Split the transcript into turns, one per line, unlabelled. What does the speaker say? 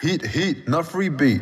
Heat, heat, not free beat.